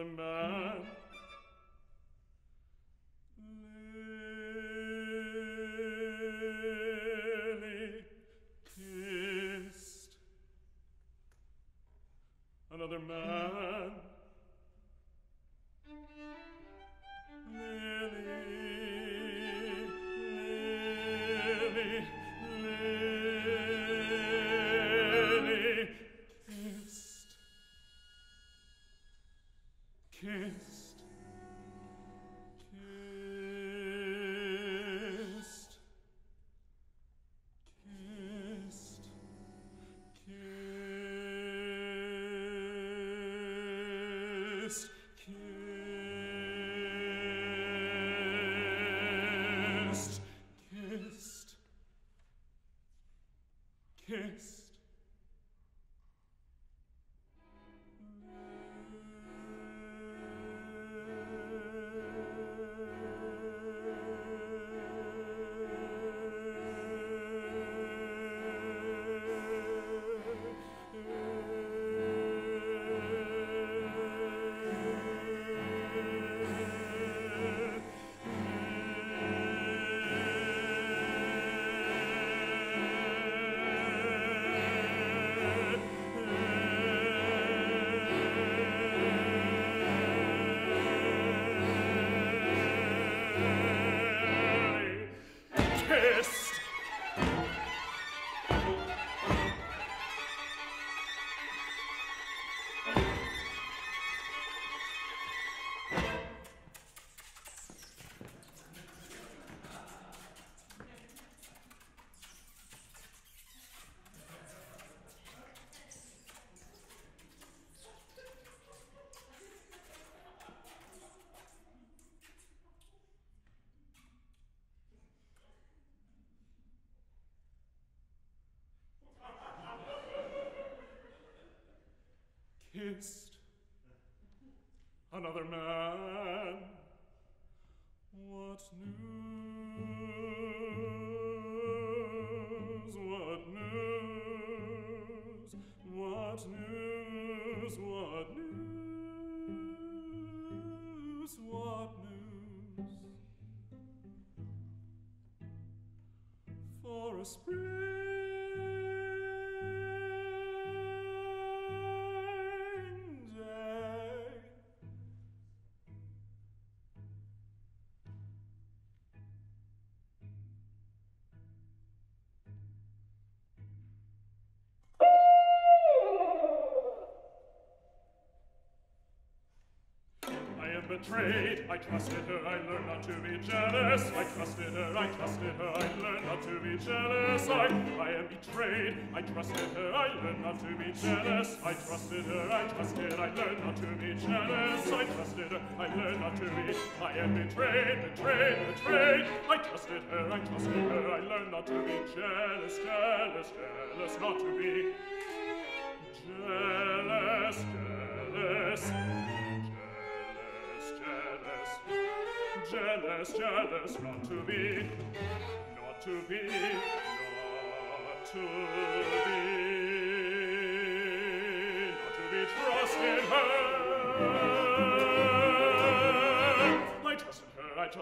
another man another man. What news? What news? What news? What news? What news? For a spring trade. I trusted her, I learned not to be jealous. I trusted her, I trusted her, I learned not to be jealous. I, I am betrayed. I trusted her, I learned not to be jealous. I trusted her, I trusted, I learned not to be jealous. I trusted her, I learned not to be. I am betrayed, betrayed, betrayed. I trusted her, I trusted her, I learned not to be jealous, jealous, jealous, not to be jealous, jealous. jealous, jealous not to be, not to be, not to be, not to be trusted her.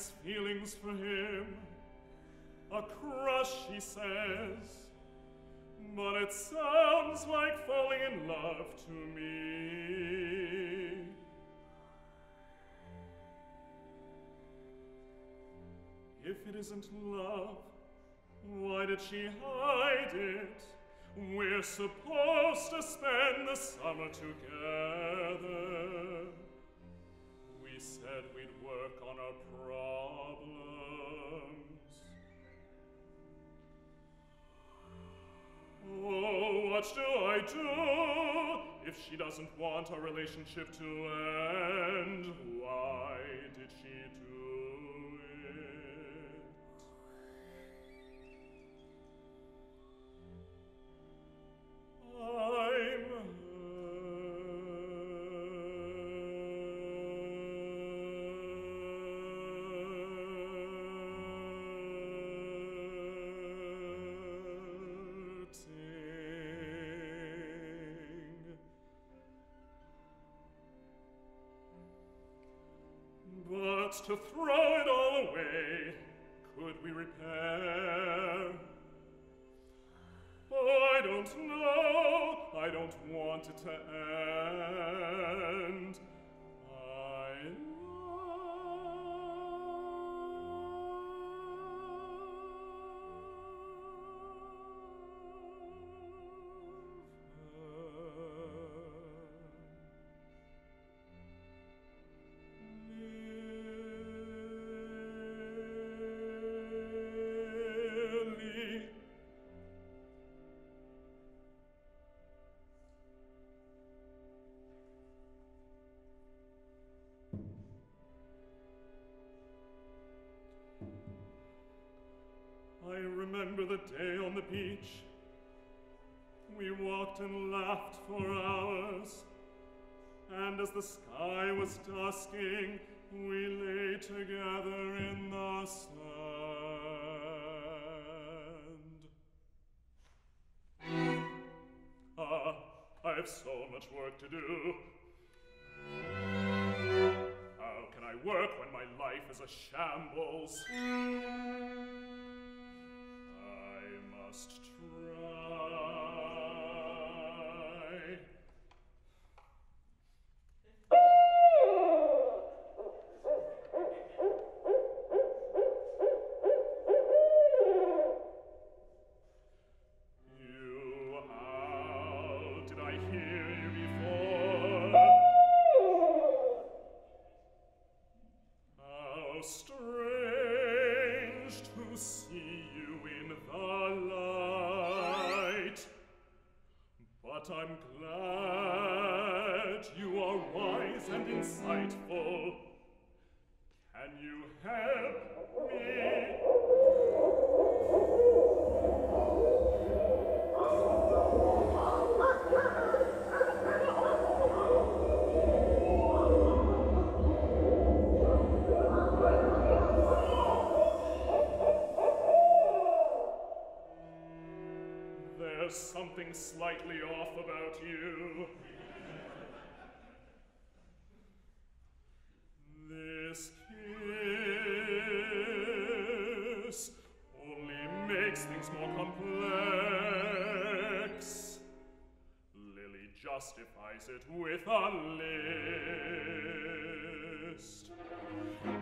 feelings for him. A crush, she says. But it sounds like falling in love to me. If it isn't love, why did she hide it? We're supposed to spend the summer together. Do if she doesn't want our relationship to end? Why did she do to throw it all away could we repair? oh, I don't know, I don't want it to end. Remember the day on the beach. We walked and laughed for hours. And as the sky was dusking, we lay together in the sand. Ah, I have so much work to do. How can I work when my life is a shambles? Slightly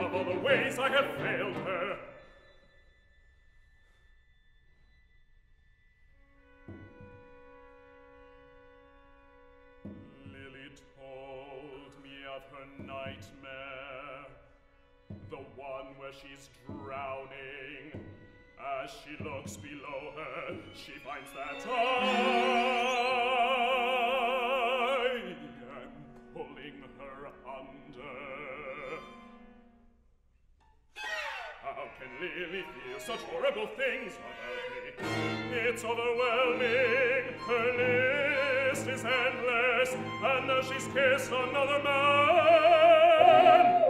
of all the ways I have failed her. Lily told me of her nightmare, the one where she's drowning. As she looks below her, she finds that I such horrible things about me. It's overwhelming. Her list is endless. And now she's kissed another man.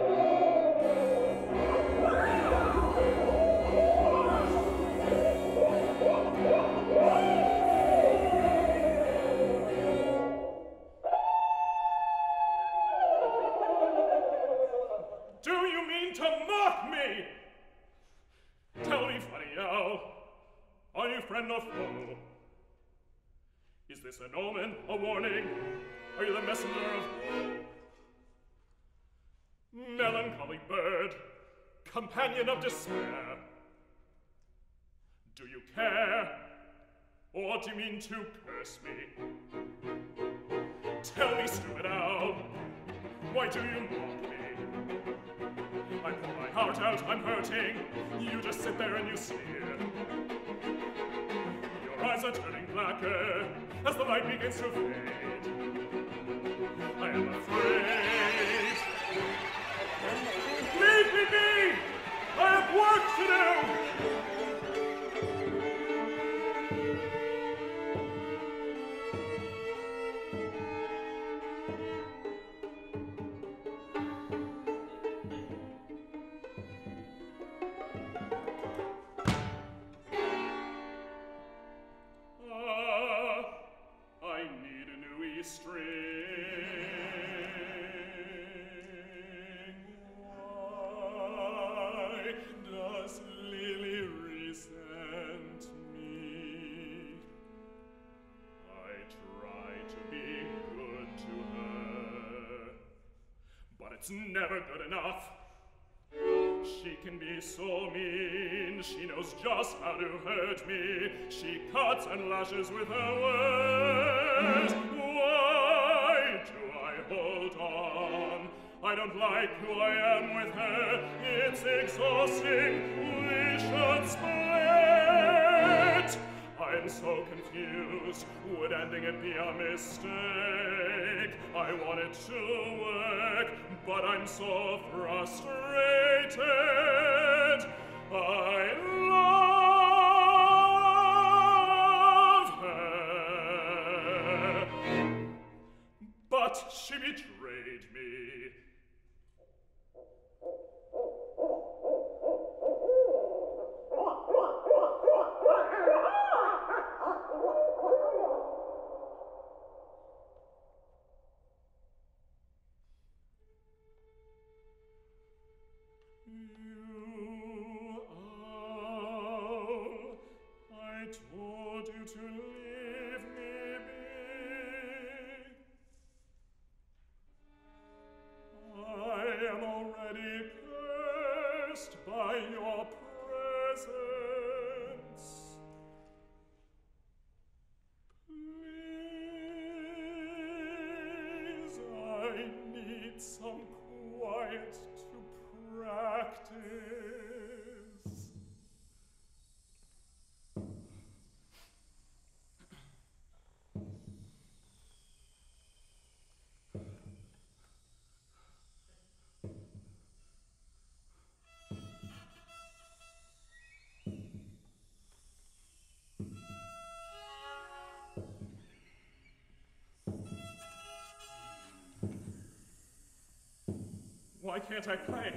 An omen, a warning? Are you the messenger of Melancholy bird, companion of despair. Do you care? Or do you mean to curse me? Tell me, stupid owl, why do you mock me? I pour my heart out, I'm hurting. You just sit there and you sneer. hands are turning blacker as the light begins to fade. I am afraid. Leave me be! I have work to do! Never good enough. She can be so mean, she knows just how to hurt me. She cuts and lashes with her words. Why do I hold on? I don't like who I am with her. It's exhausting. We should split. I'm so confused. Would ending it be a mistake? I want it to work, but I'm so frustrated. I love her, but she betrayed Why can't I play?